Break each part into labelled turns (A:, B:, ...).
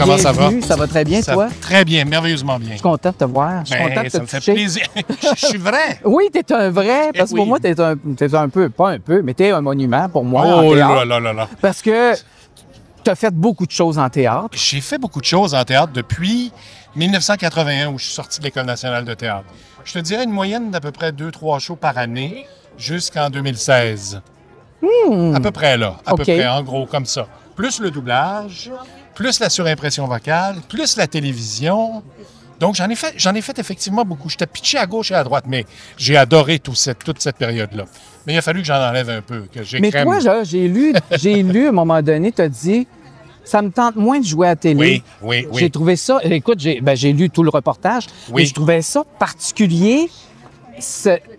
A: Comment ça va?
B: Ça va très bien,
A: Ça
B: toi?
A: va Très bien, merveilleusement bien.
B: Je suis content de te voir. Je suis
A: Ben,
B: content de te
A: ça me fait plaisir. Je suis vrai.
B: Oui, t'es un vrai, parce que
A: oui.
B: pour moi, t'es un, t'es un peu, pas un peu, mais t'es un monument pour moi
A: Oh là là là là.
B: Parce que t'as fait beaucoup de choses en théâtre.
A: J'ai fait beaucoup de choses en théâtre depuis 1981 où je suis sorti de l'École nationale de théâtre. Je te dirais une moyenne d'à peu près deux, trois shows par année jusqu'en 2016. À peu près là, à peu près, en gros, comme ça. Plus le doublage, plus la surimpression vocale, plus la télévision. Donc, j'en ai fait, j'en ai fait effectivement beaucoup. J'étais pitché à gauche et à droite, mais j'ai adoré tout cette, toute cette période-là. Mais il a fallu que j'en enlève un peu, que
B: Mais
A: j'écrème.
B: toi, j'ai lu, j'ai lu à un moment donné, t'as dit, ça me tente moins de jouer à la télé.
A: Oui, oui, oui.
B: J'ai trouvé ça, écoute, j'ai ben, j'ai lu tout le reportage,
A: Oui.
B: mais je trouvais ça particulier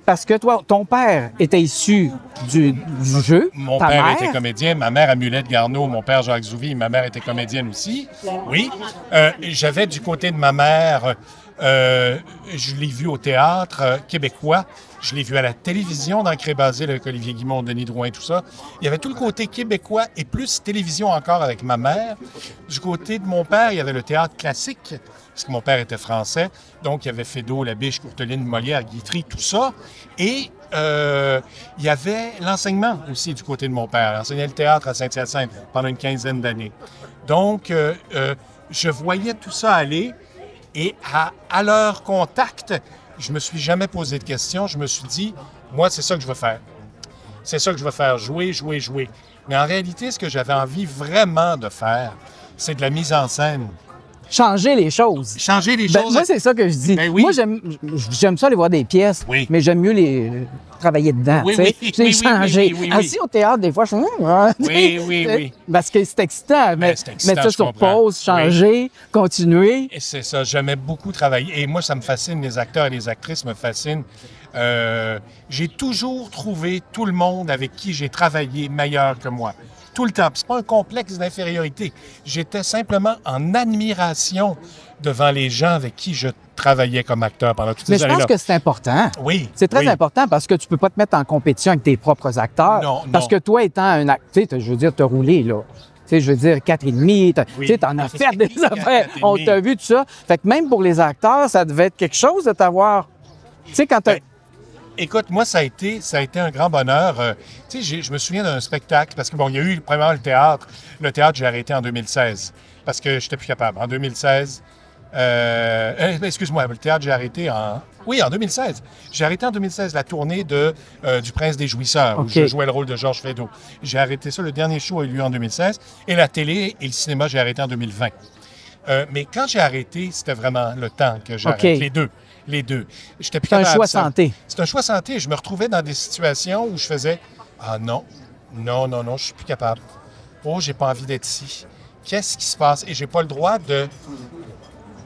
B: parce que toi, ton père était issu du, du jeu.
A: Mon
B: ta
A: père
B: mère,
A: était comédien, ma mère Amulette Garneau, mon père Jacques Zouvi, ma mère était comédienne aussi. Oui. Euh, J'avais du côté de ma mère, euh, je l'ai vu au théâtre euh, québécois, je l'ai vu à la télévision dans Cré Basile avec Olivier Guimond, Denis Drouin, tout ça. Il y avait tout le côté québécois et plus télévision encore avec ma mère. Du côté de mon père, il y avait le théâtre classique, parce que mon père était français. Donc, il y avait Fédot, La Biche, Courteline, Molière, Guitry, tout ça. Et euh, il y avait l'enseignement aussi du côté de mon père. Il enseignait le théâtre à Saint-Hyacinthe pendant une quinzaine d'années. Donc, je voyais tout ça aller et à, leur contact, je me suis jamais posé de questions. Je me suis dit, moi, c'est ça que je veux faire. C'est ça que je veux faire, jouer, jouer, jouer. Mais en réalité, ce que j'avais envie vraiment de faire, c'est de la mise en scène.
B: Changer les choses.
A: Changer les
B: Ben,
A: choses.
B: moi, c'est ça que je dis.
A: Ben oui.
B: Moi, j'aime j'aime ça aller voir des pièces,
A: Oui.
B: mais j'aime mieux les travailler dedans.
A: Oui.
B: Assis au théâtre, des fois, je suis. Tu sais,
A: Oui, oui, oui.
B: Parce que c'est excitant. Mais,
A: c'est excitant,
B: mettre ça sur pause, changer, continuer.
A: C'est ça, j'aimais beaucoup travailler. Et moi, ça me fascine, les acteurs et les actrices me fascinent. Euh, j'ai toujours trouvé tout le monde avec qui j'ai travaillé meilleur que moi. Tout le temps. C'est pas un complexe d'infériorité. J'étais simplement en admiration devant les gens avec qui je travaillais comme acteur pendant toutes
B: Mais
A: ces
B: je pense que c'est important.
A: Oui.
B: C'est très
A: oui.
B: important parce que tu peux pas te mettre en compétition avec tes propres acteurs.
A: Non,
B: Parce
A: non.
B: que toi, étant un acteur, je veux dire, te rouler, là. Tu sais, je veux dire, quatre et demi, t'as-
A: Oui.
B: tu sais, t'en as fait des affaires. On t'a vu, tout ça. Fait que même pour les acteurs, ça devait être quelque chose de t'avoir. Tu sais, quand t'as.
A: Ben, Écoute, moi, ça a été, ça a été un grand bonheur. Euh, tu sais, j'ai- je me souviens d'un spectacle, parce que, bon, il y a eu, premièrement, le théâtre. Le théâtre, j'ai arrêté en 2016, parce que j'étais plus capable. En 2016, euh, euh, excuse-moi, le théâtre, j'ai arrêté en... Oui, en 2016. J'ai arrêté en 2016 la tournée de, euh, du Prince des Jouisseurs, où je jouais le rôle de Georges Feydeau. J'ai arrêté ça, le dernier show a eu lieu en 2016. Et la télé et le cinéma, j'ai arrêté en 2020. Euh, mais quand j'ai arrêté, c'était vraiment le temps que j'arrête.
B: OK.
A: Les deux. Les deux. J'étais plus
B: C'est un choix
A: ça-
B: santé.
A: c'est un choix santé. Je me retrouvais dans des situations où je faisais Ah non, non, non, non, je suis plus capable. Oh, j'ai pas envie d'être ici. Qu'est-ce qui se passe? Et j'ai pas le droit de,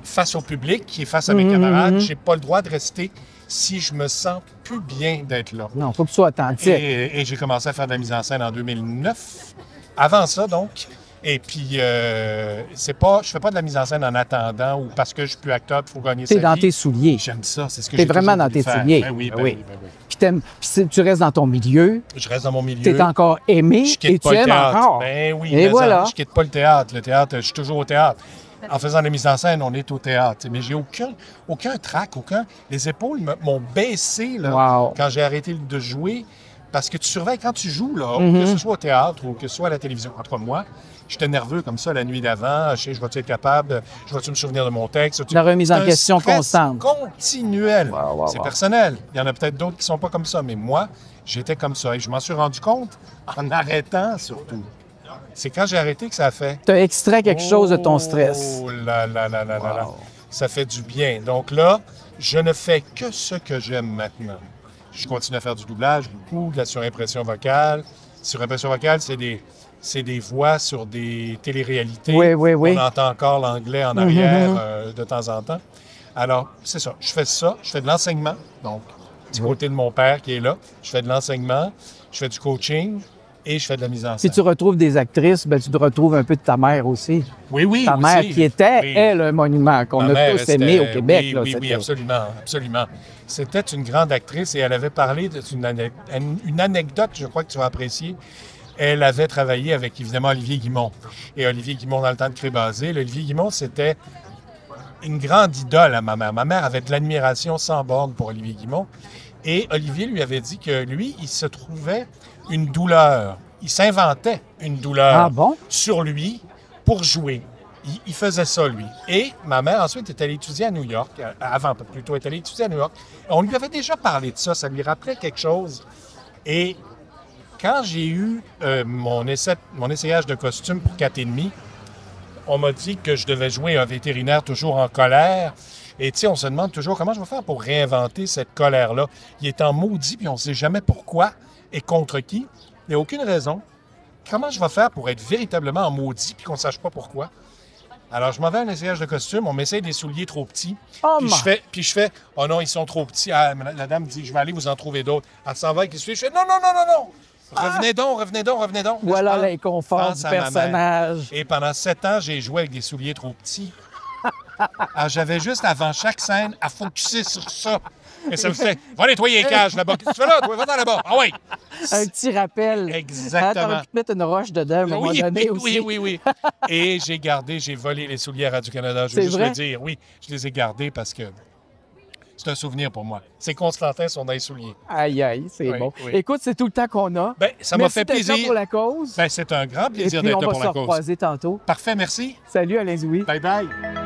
A: face au public qui est face à mes camarades, j'ai pas le droit de rester si je me sens plus bien d'être là.
B: Non, faut que tu sois authentique.
A: Et, et j'ai commencé à faire de la mise en scène en 2009. Avant ça, donc. Et puis, euh, c'est pas, je fais pas de la mise en scène en attendant ou parce que je suis plus acteur, il faut gagner
B: T'es
A: sa
B: dans
A: vie.
B: tes souliers.
A: J'aime ça, c'est ce que
B: T'es vraiment dans tes
A: faire.
B: souliers.
A: Ben oui, ben oui,
B: oui.
A: ben oui.
B: Puis, t'aimes- puis c'est- tu restes dans ton milieu.
A: Je reste dans mon milieu.
B: Tu es encore aimé
A: Je
B: et tu aimes
A: théâtre.
B: encore.
A: Ben oui,
B: Et
A: mais
B: voilà.
A: je quitte pas le théâtre. Le théâtre, je suis toujours au théâtre. En faisant la mise en scène, on est au théâtre. Mais j'ai aucun, aucun trac, aucun. Les épaules m'ont baissé là,
B: Wow.
A: quand j'ai arrêté de jouer. Parce que tu surveilles quand tu joues, là,
B: Mm-hmm.
A: que ce soit au théâtre ou que ce soit à la télévision. En tout cas, moi, j'étais nerveux comme ça la nuit d'avant. Je sais, je vais-tu être capable? Je vais-tu me souvenir de mon texte?
B: La remise en question constante.
A: continuel.
B: Wow, wow,
A: C'est personnel. Il y en a peut-être d'autres qui sont pas comme ça, mais moi, j'étais comme ça. Et je m'en suis rendu compte en arrêtant surtout. C'est quand j'ai arrêté que ça a fait.
B: Tu as extrait quelque chose de ton stress.
A: Oh là là là là là là. Ça fait du bien. Donc là, je ne fais que ce que j'aime maintenant. Je continue à faire du doublage, beaucoup, de la surimpression vocale. Surimpression vocale, c'est des, c'est des voix sur des téléréalités.
B: Oui, oui, oui.
A: On entend encore l'anglais en arrière euh, de temps en temps. Alors, c'est ça. Je fais ça. Je fais de l'enseignement. Donc, du côté de mon père qui est là, je fais de l'enseignement, je fais du coaching et je fais de la mise en
B: Si
A: scène.
B: tu retrouves des actrices, ben, tu te retrouves un peu de ta mère aussi.
A: Oui, oui.
B: Ta
A: aussi.
B: mère qui était,
A: Oui.
B: elle, un monument qu'on a tous aimé au Québec.
A: Oui,
B: là,
A: oui, oui, absolument, absolument. C'était une grande actrice et elle avait parlé d'une ane- une anecdote, je crois que tu vas apprécier. elle avait travaillé avec évidemment Olivier Guimont. Et Olivier Guimont, dans le temps de Cré-Basé, Olivier Guimont, c'était une grande idole à ma mère. Ma mère avait de l'admiration sans borne pour Olivier Guimont. Et Olivier lui avait dit que lui, il se trouvait une douleur. Il s'inventait une douleur
B: Ah bon?
A: sur lui pour jouer. Il, il faisait ça, lui. Et ma mère, ensuite, est allée étudier à New York. euh, Avant, plutôt, est allée étudier à New York. On lui avait déjà parlé de ça. Ça lui rappelait quelque chose. Et quand j'ai eu euh, mon, essai, mon essayage de costume pour 4 et demi, on m'a dit que je devais jouer un vétérinaire toujours en colère. Et tu sais, on se demande toujours comment je vais faire pour réinventer cette colère-là. Il est en maudit, puis on ne sait jamais pourquoi et contre qui. Il n'y a aucune raison. Comment je vais faire pour être véritablement en maudit, puis qu'on ne sache pas pourquoi? Alors, je m'en vais à un essayage de costume. On m'essaye des souliers trop petits.
B: Oh,
A: puis, je fais, puis je fais, oh non, ils sont trop petits. Ah, la, la dame dit, je vais aller vous en trouver d'autres. Elle s'en va avec les souliers. Je fais, non, non, non, non, non. Revenez donc, revenez donc, revenez donc.
B: Voilà l'inconfort du personnage.
A: Et pendant sept ans, j'ai joué avec des souliers trop petits. Alors, j'avais juste avant chaque scène à focuser sur ça. Et ça me fait, va nettoyer les cages là-bas. Qu'est-ce que tu fais là? Toi, va dans là-bas. Ah oui!
B: Un petit rappel.
A: Exactement.
B: Te mettre une roche dedans à un moment
A: Oui,
B: donné
A: oui,
B: aussi.
A: oui, oui, oui. Et j'ai gardé, j'ai volé les souliers à Radio-Canada. Je
B: C'est
A: veux juste
B: vrai?
A: le dire. Oui, je les ai gardés parce que c'est un souvenir pour moi. C'est Constantin sont dans les souliers.
B: Aïe, aïe, c'est
A: Oui,
B: bon.
A: oui.
B: Écoute, c'est tout le temps qu'on a.
A: Ben, ça m'a fait plaisir.
B: pour la cause.
A: Ben, c'est un grand
B: Et
A: plaisir
B: puis,
A: d'être
B: on
A: là
B: va
A: pour
B: se
A: la cause.
B: recroiser tantôt.
A: Parfait, merci.
B: Salut Alain Zouy.
A: Bye bye.